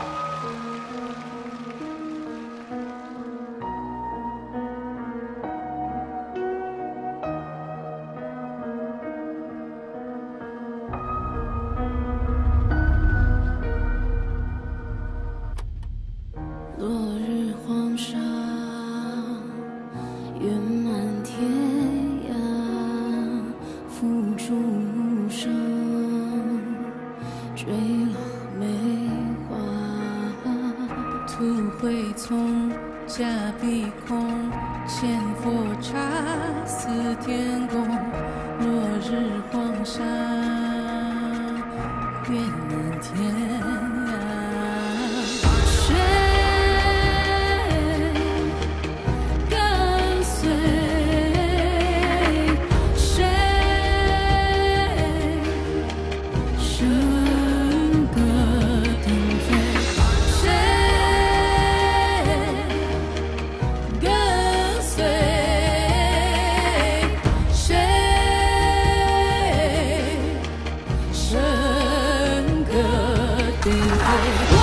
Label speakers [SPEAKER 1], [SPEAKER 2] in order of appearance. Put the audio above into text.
[SPEAKER 1] you
[SPEAKER 2] 入会从下碧空，千佛刹似天宫，落日黄沙，月满天。high.